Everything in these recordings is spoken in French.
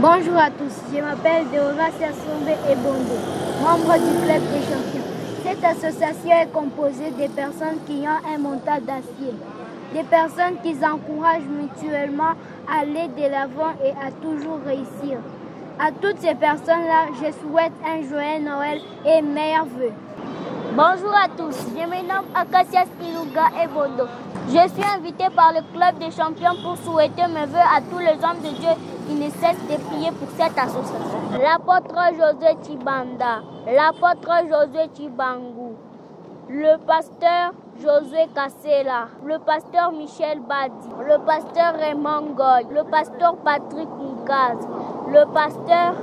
Bonjour à tous, je m'appelle Deora Sassombe Ebondo, membre du Club des champions. Cette association est composée des personnes qui ont un mental d'acier, des personnes qui s'encouragent mutuellement à aller de l'avant et à toujours réussir. À toutes ces personnes-là, je souhaite un joyeux Noël et meilleurs vœux. Bonjour à tous, je me nomme Akassias Iluga Ebondo. Je suis invité par le Club des champions pour souhaiter mes voeux à tous les hommes de Dieu qui ne cessent de prier pour cette association. L'apôtre José Chibanda, l'apôtre José Chibangu, le pasteur José Kassela, le pasteur Michel Badi, le pasteur Raymond Goy, le pasteur Patrick Nkaz, le pasteur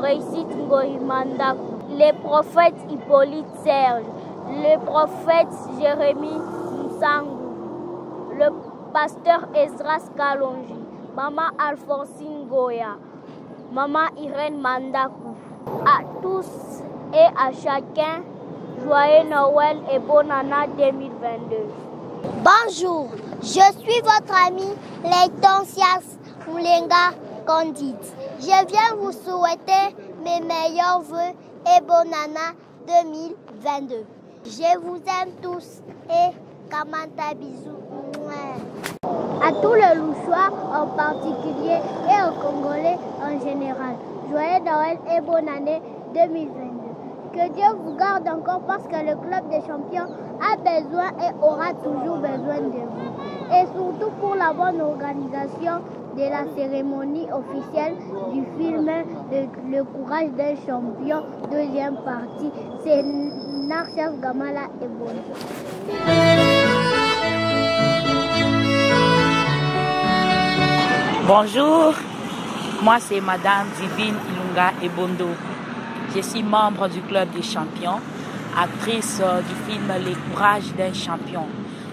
Réussite Ngoïmandaku, les prophètes Hippolyte Serge, le prophète Jérémie Msangou, le pasteur Ezras Kalonji, maman Alphonsine Goya, maman Irène Mandakou. À tous et à chacun, joyeux Noël et bonne année 2022. Bonjour, je suis votre ami Leighton Sias Moulenga Condit. Je viens vous souhaiter mes meilleurs voeux et bonne année 2022. Je vous aime tous et Kamanta bisous. À tous les Louchois en particulier et aux Congolais en général, joyeux Noël et bonne année 2022. Que Dieu vous garde encore parce que le club des champions a besoin et aura toujours besoin de vous. Et surtout pour la bonne organisation de la cérémonie officielle du film Le, courage d'un champion, deuxième partie. C'est Narcias Gamala et Bonjour, moi c'est Madame Divine Ilunga Ebondo. Je suis membre du Club des champions, actrice du film Les courages d'un champion.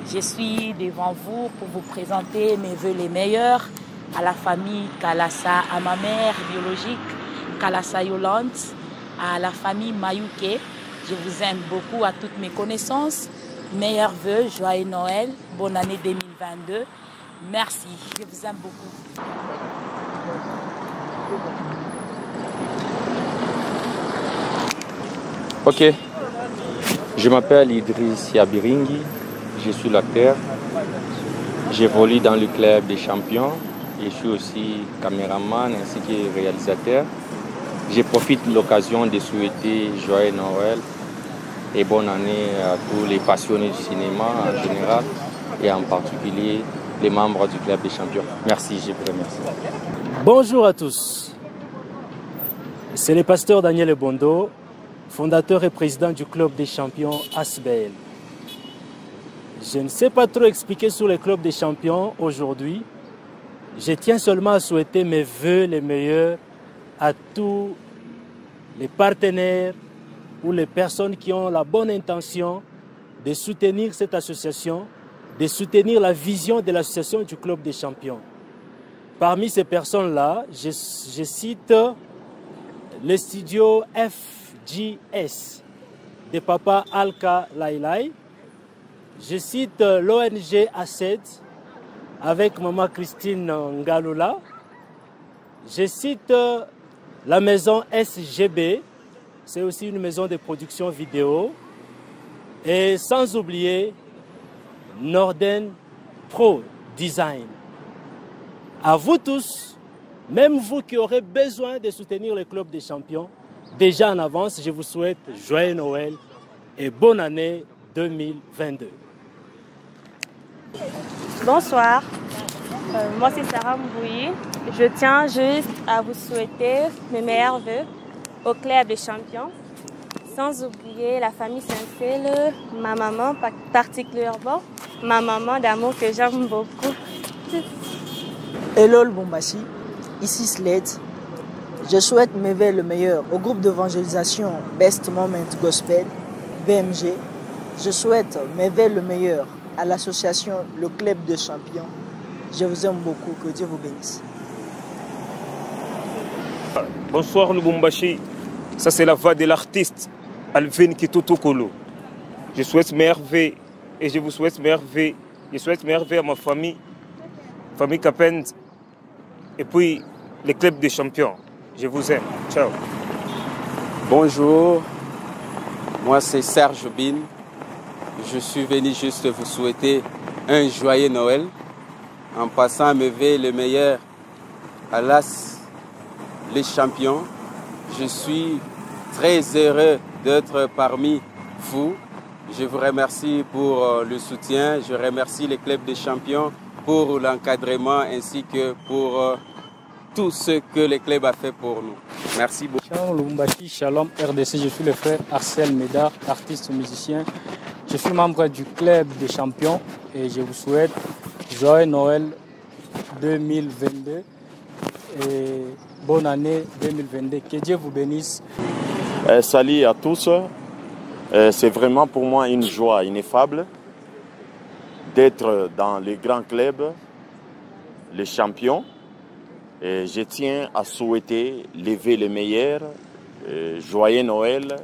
Je suis devant vous pour vous présenter mes voeux les meilleurs à la famille Kalassa, à ma mère biologique Kalassa Yolande, à la famille Mayuke. Je vous aime beaucoup à toutes mes connaissances. Meilleurs voeux, joyeux Noël, bonne année 2022. Merci, je vous aime beaucoup. Ok, je m'appelle Idriss Yabiringi, je suis l'acteur. J'évolue dans le club des champions. Je suis aussi caméraman ainsi que réalisateur. Je profite de l'occasion de souhaiter joyeux Noël et bonne année à tous les passionnés du cinéma en général et en particulier les membres du Club des Champions. Merci, je vous remercie. Bonjour à tous. C'est le pasteur Daniel Bondo, fondateur et président du Club des Champions ASBL. Je ne sais pas trop expliquer sur le Club des Champions aujourd'hui. Je tiens seulement à souhaiter mes voeux les meilleurs à tous les partenaires ou les personnes qui ont la bonne intention de soutenir cette association de soutenir la vision de l'association du Club des champions. Parmi ces personnes-là, je, cite le studio FGS de Papa Alka Lailai. Je cite l'ONG ACED avec Maman Christine Ngalula. Je cite la maison SGB, c'est aussi une maison de production vidéo. Et sans oublier Norden Pro Design. À vous tous, même vous qui aurez besoin de soutenir le club des champions, déjà en avance, je vous souhaite joyeux Noël et bonne année 2022. Bonsoir, euh, moi c'est Sarah Mbouyi. Je tiens juste à vous souhaiter mes meilleurs voeux au club des champions sans oublier la famille Saint-Phil, ma maman particulièrement, ma maman d'amour que j'aime beaucoup. Hello le Bombashi, ici Sled. Je souhaite mes vœux le meilleur au groupe d'évangélisation Best Moment Gospel, BMG. Je souhaite mes vœux le meilleur à l'association Le Club de Champions. Je vous aime beaucoup, que Dieu vous bénisse. Bonsoir Lubumbashi, ça c'est la voix de l'artiste Alvin Kitotokolo. Je souhaite merveille et je vous souhaite merveille. Je souhaite merveille à ma famille, famille Capend et puis le club des champions. Je vous aime. Ciao. Bonjour, moi c'est Serge Bin. Je suis venu juste vous souhaiter un joyeux Noël en passant à me veiller le meilleur à l'As, les champions. Je suis très heureux d'être parmi vous. Je vous remercie pour euh, le soutien. Je remercie les clubs des champions pour l'encadrement ainsi que pour euh, tout ce que le club a fait pour nous. Merci beaucoup. Shalom Lumbashi, Shalom RDC, je suis le frère Arcel Médard, artiste musicien. Je suis membre du club des champions et je vous souhaite joyeux Noël 2022 et bonne année 2022. Que Dieu vous bénisse. Euh, salut à tous. Euh, c'est vraiment pour moi une joie ineffable d'être dans les grands clubs, les champions. Je tiens à souhaiter lever le meilleur, euh, joyeux Noël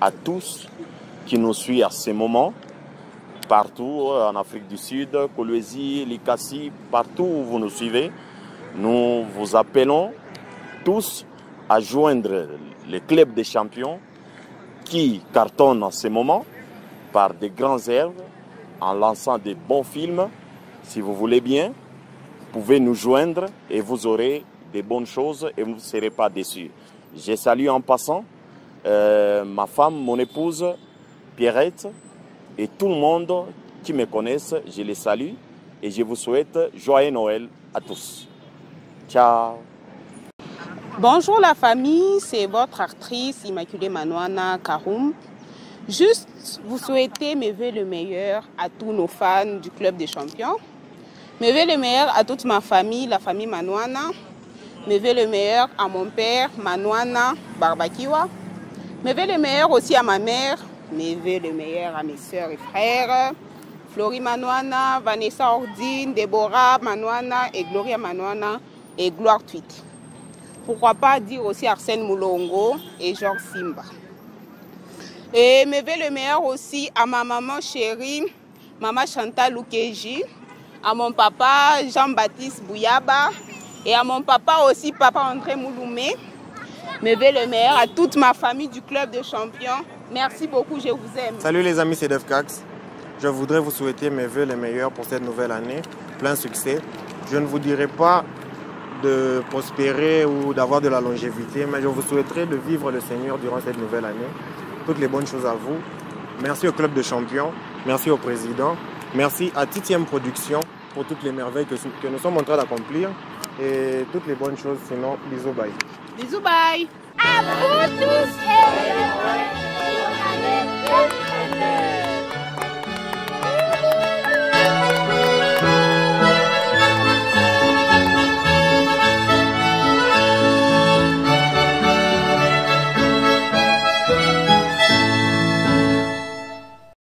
à tous qui nous suivent à ce moment, partout en Afrique du Sud, Colombie, Likassi, partout où vous nous suivez. Nous vous appelons tous à joindre les clubs des champions qui cartonnent en ce moment par des grands œuvres en lançant des bons films. Si vous voulez bien, vous pouvez nous joindre et vous aurez des bonnes choses et vous ne serez pas déçus. Je salue en passant euh, ma femme, mon épouse, Pierrette, et tout le monde qui me connaissent, je les salue et je vous souhaite joyeux Noël à tous. Ciao Bonjour la famille, c'est votre actrice Immaculée Manouana Karoum. Juste vous souhaiter mes voeux le meilleur à tous nos fans du Club des Champions. Mes voeux le meilleur à toute ma famille, la famille Manouana. Mes voeux le meilleur à mon père Manouana Barbakiwa. Mes voeux le meilleur aussi à ma mère. Mes voeux le meilleur à mes soeurs et frères. Florie Manouana, Vanessa Ordine, Deborah Manouana et Gloria Manouana et Gloire Tweet pourquoi pas dire aussi Arsène Moulongo et Georges Simba. Et me veux le meilleur aussi à ma maman chérie, maman Chantal Lukeji, à mon papa Jean-Baptiste Bouyaba et à mon papa aussi, papa André Mouloumé. Me veux le meilleur à toute ma famille du club de champions. Merci beaucoup, je vous aime. Salut les amis, c'est Cax. Je voudrais vous souhaiter mes voeux les meilleurs pour cette nouvelle année. Plein succès. Je ne vous dirai pas de prospérer ou d'avoir de la longévité, mais je vous souhaiterais de vivre le Seigneur durant cette nouvelle année. Toutes les bonnes choses à vous. Merci au Club de Champions, merci au Président, merci à Titième Production pour toutes les merveilles que, que nous sommes en train d'accomplir et toutes les bonnes choses. Sinon, bisous, bye. Bisous, bye. À vous tous et